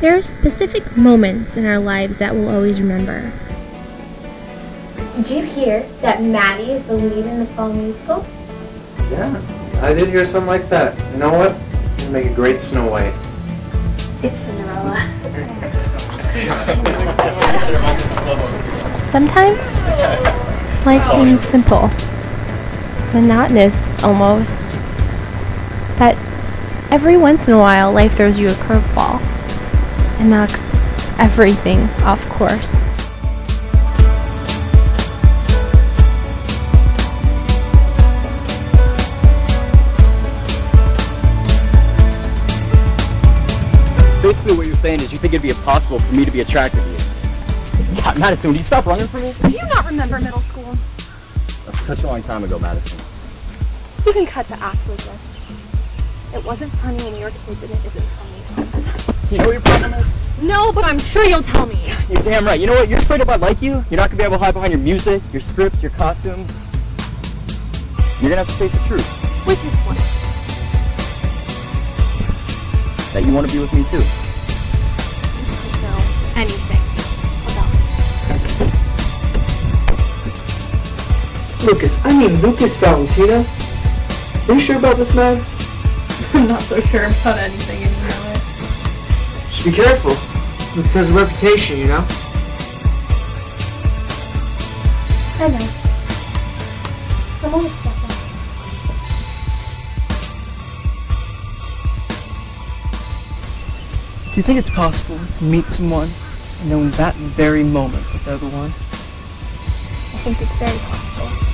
There are specific moments in our lives that we'll always remember. Did you hear that Maddie is the lead in the fall musical? Yeah, I did hear something like that. You know what? You make a great Snow White. It's Cinderella. Sometimes life oh, seems simple, monotonous almost. But every once in a while, life throws you a curveball and knocks everything off course. Basically, what you're saying is you think it'd be impossible for me to be attracted to you. God, Madison, will you stop running for me? Do you not remember middle school? That's such a long time ago, Madison. You can cut the act with this. It wasn't funny and your kids and it isn't funny. You know what your problem is? No, but I'm sure you'll tell me. You're damn right. You know what? You're afraid if I like you, you're not gonna be able to hide behind your music, your scripts, your costumes. You're gonna have to face the truth Which is what? that you want to be with me too. know anything about Lucas, I mean Lucas Valentino. Are you sure about this, Mads? I'm not so sure about anything and you know it. Just be careful. Lucas has a reputation, you know? I know. Someone is stepping. Do you think it's possible to meet someone and know in that very moment that they're the one? I think it's very possible.